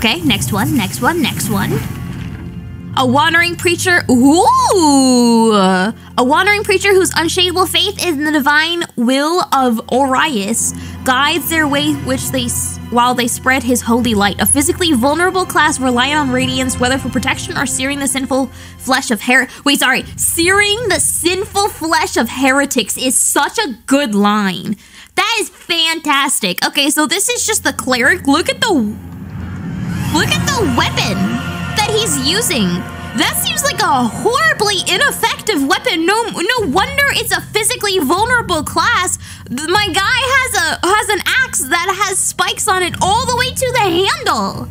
Okay, next one, next one, next one. A wandering preacher. Ooh! A wandering preacher whose unshakable faith in the divine will of Orius guides their way which they while they spread his holy light. A physically vulnerable class relying on radiance, whether for protection or searing the sinful flesh of her. Wait, sorry. Searing the sinful flesh of heretics is such a good line. That is fantastic. Okay, so this is just the cleric. Look at the look at the weapon that he's using. That seems like a horribly ineffective weapon. No, no wonder it's a physically vulnerable class. My guy has a has an axe that has spikes on it all the way to the handle.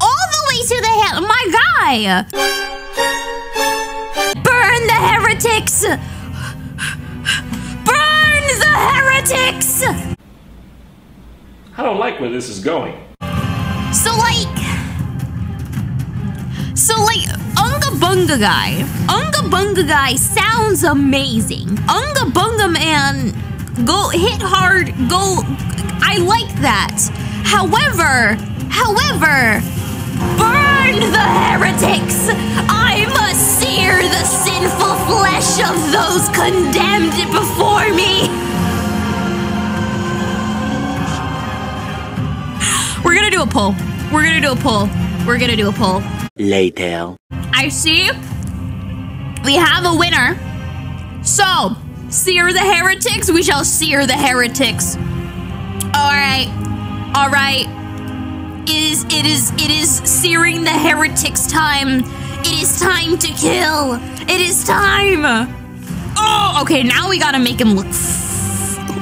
All the way to the handle. My guy. Burn the heretics. Burn the heretics. I don't like where this is going. So like so, like, Unga Bunga Guy. Unga Bunga Guy sounds amazing. Unga Bunga Man, go hit hard, go. I like that. However, however, burn the heretics! I must sear the sinful flesh of those condemned before me! We're gonna do a poll. We're gonna do a poll. We're gonna do a poll. Later. I see. We have a winner. So, sear the heretics. We shall sear the heretics. All right. All right. It is. It is. It is searing the heretics time. It is time to kill. It is time. Oh, okay. Now we gotta make him look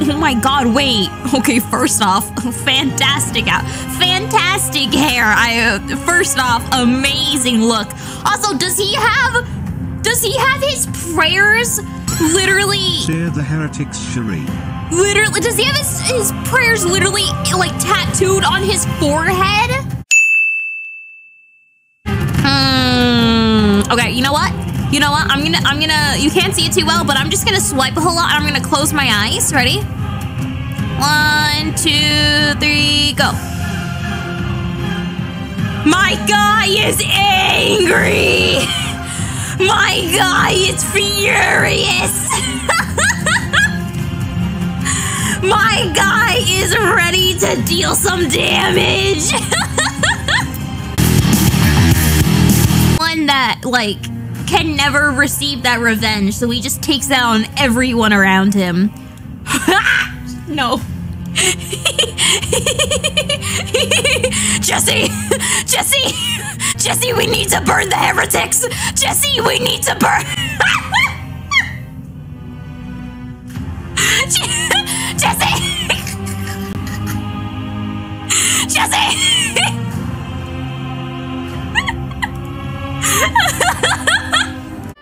Oh my god, wait. Okay, first off, fantastic out. Fantastic hair. I uh, first off, amazing look. Also, does he have does he have his prayers literally Sear the heretics Cheri. Literally does he have his, his prayers literally like tattooed on his forehead? You know what? I'm gonna, I'm gonna, you can't see it too well, but I'm just gonna swipe a whole lot. I'm gonna close my eyes. Ready? One, two, three, go. My guy is angry. My guy is furious. My guy is ready to deal some damage. One that, like, can never receive that revenge, so he just takes that on everyone around him. no. Jesse! Jesse! Jesse, we need to burn the heretics! Jesse, we need to burn!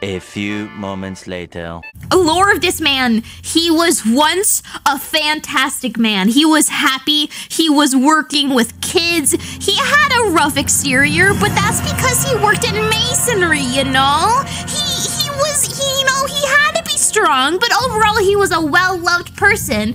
A few moments later. Lore of this man. He was once a fantastic man. He was happy. He was working with kids. He had a rough exterior, but that's because he worked in masonry, you know? He he was he, you know, he had to be strong, but overall he was a well-loved person.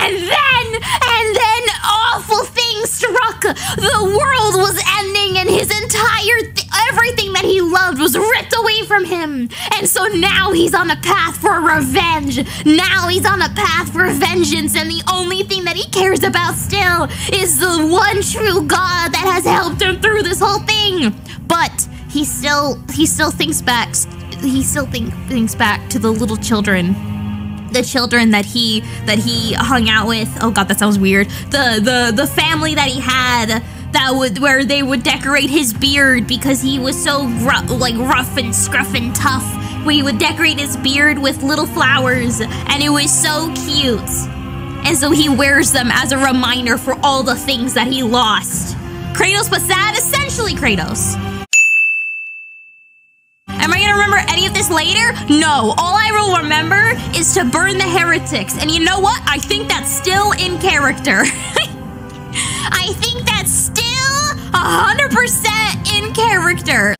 And then and then awful things struck. The world was ending and his entire th- everything that he loved was ripped away from him. And so now he's on a path for revenge. Now he's on a path for vengeance, and the only thing that he cares about still is the one true God that has helped him through this whole thing. But he still he still thinks back he still think, thinks back to the little children the children that he that he hung out with. Oh god, that sounds weird. The the the family that he had that would where they would decorate his beard because he was so rough, like rough and scruff and tough. We would decorate his beard with little flowers, and it was so cute. And so he wears them as a reminder for all the things that he lost. Kratos but sad, essentially Kratos. Am I gonna remember any of this later? No. All I will remember is to burn the heretics. And you know what? I think that's still in character. I think still 100% in character.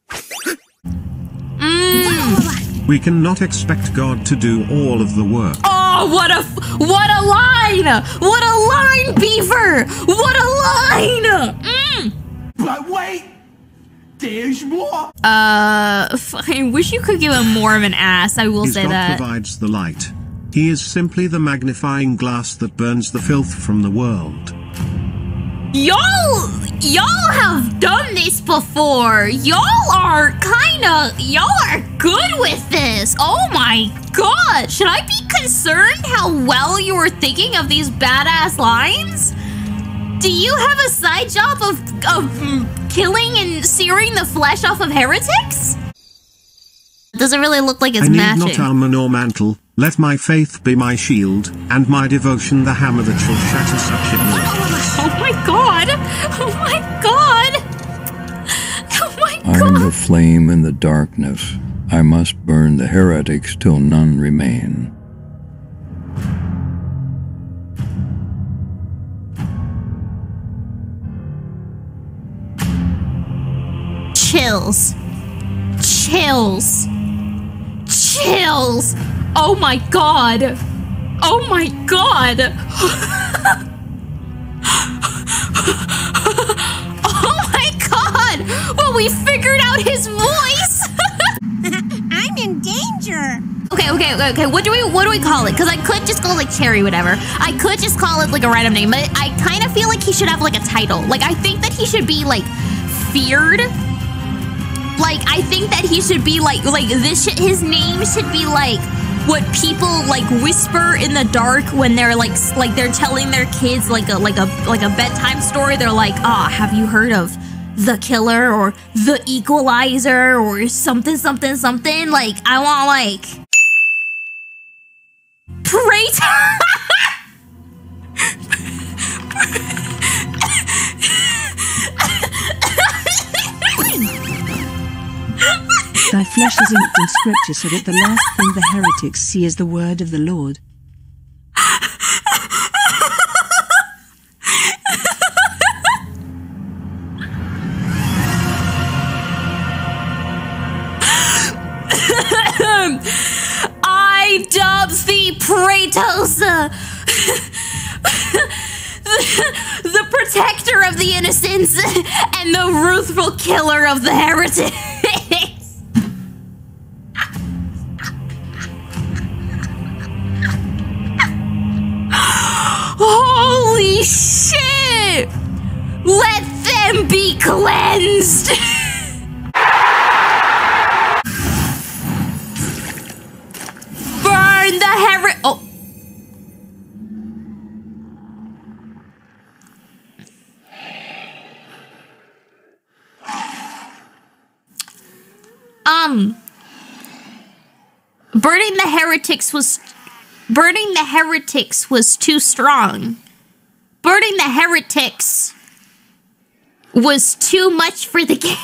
Mm. We cannot expect God to do all of the work. Oh, what a what a line! What a line, Beaver! What a line! Mm. But wait! There's more! Uh, I wish you could give him more of an ass. I will His say God that. provides the light. He is simply the magnifying glass that burns the filth from the world. Y'all, y'all have done this before. Y'all are kind of, y'all are good with this. Oh my god. Should I be concerned how well you were thinking of these badass lines? Do you have a side job of, of killing and searing the flesh off of heretics? Doesn't really look like it's I need matching. not armor nor mantle. Let my faith be my shield, and my devotion the hammer that shall shatter such ignorance. Oh my god! Oh my god! Oh my god! I'm the flame in the darkness. I must burn the heretics till none remain. Chills. Chills. Chills. Oh my god. Oh my god. we figured out his voice. I'm in danger. Okay, okay, okay, okay. What do we what do we call it? Because I could just go like Cheri, whatever. I could just call it like a random name, but I kind of feel like he should have like a title. Like I think that he should be like feared. Like I think that he should be like like this. Sh- his name should be like what people like whisper in the dark when they're like like they're telling their kids like a like a like a bedtime story. They're like, ah, have you heard of? The killer or the equalizer or something something something like I want like Pray Thy flesh is inked in scripture so that the last thing the heretics see is the word of the Lord. Uh, the, the protector of the innocents and the ruthful killer of the heretics. Holy shit! Let them be cleansed! Burn the heri- Oh. Um. Burning the heretics was. Burning the heretics was too strong. Burning the heretics was too much for the game.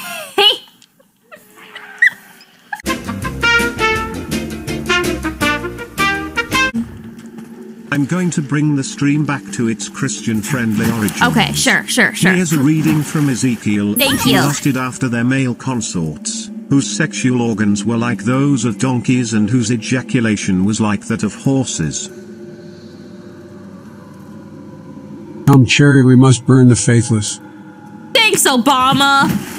I'm going to bring the stream back to its Christian-friendly origin. Okay, sure, sure, sure. Here's a reading from Ezekiel. Thank you. lusted after their male consorts, whose sexual organs were like those of donkeys and whose ejaculation was like that of horses. Come, Cheri, we must burn the faithless. Thanks, Obama.